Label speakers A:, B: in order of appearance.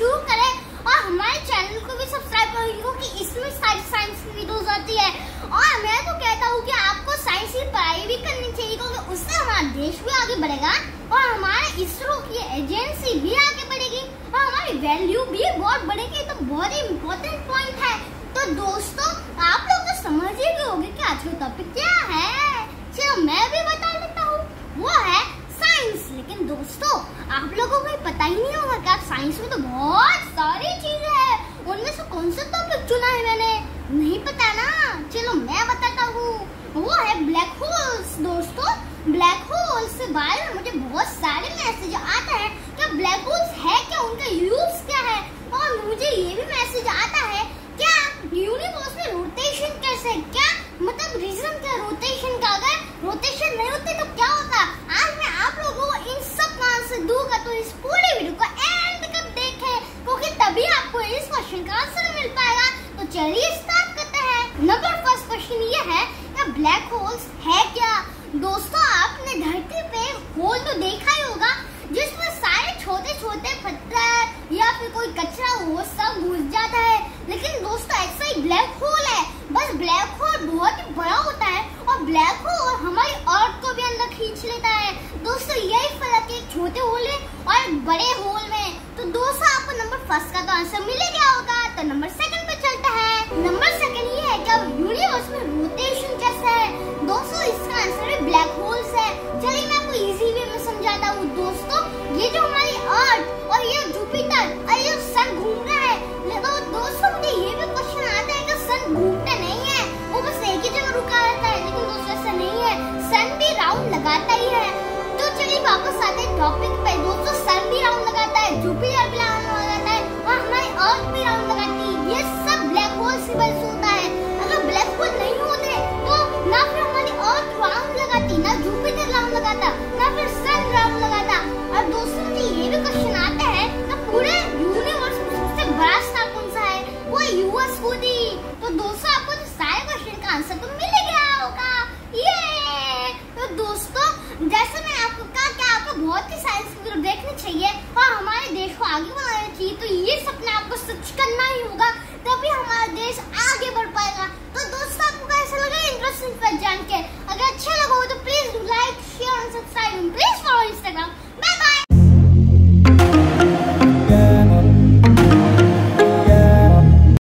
A: शुरू करें? और हमारे चैनल को भी सब्सक्राइब करें, क्योंकि इसमें सारी साइंस की वीडियोस आती है। और मैं तो कहता हूँ कि आपको साइंस की पढ़ाई भी करनी चाहिए, क्योंकि उससे हमारा देश भी आगे बढ़ेगा और हमारे इसरो की एजेंसी भी आगे बढ़ेगी और हमारी वैल्यू भी बहुत बढ़ेगी। तो बहुत ही इम्पोर्टेंट पॉइंट है तो दोस्तों आप लोग तो समझ ही गए होंगे कि आज का टॉपिक क्या है चलो मैं भी बता देता हूँ वो है साइंस लेकिन दोस्तों, आप लोगों को पता ही नहीं होगा क्या साइंस में तो बहुत सारी चीज़ें हैं। उनमें से कौन सा टॉपिक चुना है मैंने? नहीं पता ना। चलो मैं बताता हूँ। वो है ब्लैक होल्स दोस्तों। ब्लैक होल्स से बारे में मुझे बहुत सारे मैसेज आते हैं कि ब्लैक होल्स है क्या? उनका यूज़ क्या है? और मुझे ये भी मैसेज आता है, क्या यूनिवर्स में रोटेशन कैसे क्या मतलब रीजन क्या? रोटेशन का? अगर रोटेशन नहीं होती तो क्या होता? आज मैं आप लोगों को इन दूँगा तो इस पूरे वीडियो को एंड तक देखें, क्योंकि तभी आपको इस क्वेश्चन का आंसर मिल पाएगा। तो चलिए स्टार्ट करते हैं। नंबर फ़र्स्ट क्वेश्चन ये है कि ब्लैक होल्स है क्या? दोस्तों आपने धरती पे होल तो देखा ही होगा जिसमें सारे छोटे छोटे पत्थर या फिर कोई कचरा वो सब घुस जाता है लेकिन दोस्तों ऐसा ही ब्लैक होल है बस ब्लैक होल बहुत ही बड़ा होता है और ब्लैक होल हमारी अर्थ को भी अंदर खींच लेता है दोस्तों यही फ़र्क है एक छोटे होल में और बड़े होल में तो दोस्तों, आपको नंबर फ़र्स्ट का तो आंसर मिल गया होगा। तो नंबर सेकंड पे चलता है। नंबर सेकंड ये है कि यूनिवर्स में रोटेशन कैसा है, दोस्तों, इसका आंसर है ब्लैक होल्स है। चलिए मैं आपको इजी वे में समझाता हूँ, दोस्तों। ये जो हमारी अर्थ और ये जुपिटर और ये सन घूम रहा है तो दोस्तों, मुझे ये भी क्वेश्चन आता है कि सन घूमता नहीं है। वो बस एक ही जगह रुका रहता है, लेकिन दोस्तों, ऐसा नहीं है। सन भी राउंड लगाता ही है वापस आते हैं। टॉपिक पे दोस्तों सन भी राउंड लगाता है जुपिटर भी राउंड लगाता है और हमारी अर्थ भी राउंड लगाती है। ये सब ब्लैक होल से वजह से होता है। अगर ब्लैक होल नहीं होते तो ना फिर हमारी अर्थ राउंड लगाती, ना जुपिटर राउंड लगाता, ना फिर सन राउंड लगाता। और दोस्तों, मुझे ये भी क्वेश्चन आता है कि पूरे यूनिवर्स में सबसे बड़ा स्टार कौन सा है? वो यूएस खुद ही। तो दोस्तों, आपको तो सारे क्वेश्चन का आंसर तो मिल गया होगा। ये तो दोस्तों, जैसे का बहुत ही साइंस की तरफ़ देखनी चाहिए और हमारे देश को आगे बढ़ाना चाहिए। तो ये सपना आपको सच करना ही होगा, तभी हमारा देश आगे बढ़ पाएगा। तो दोस्तों, आपको कैसा लगा इंटरेस्टिंग पर जान के? अगर अच्छा लगा हो तो प्लीज़ लाइक शेयर और सब्सक्राइब प्लीज़ फॉलो इंस्टाग्राम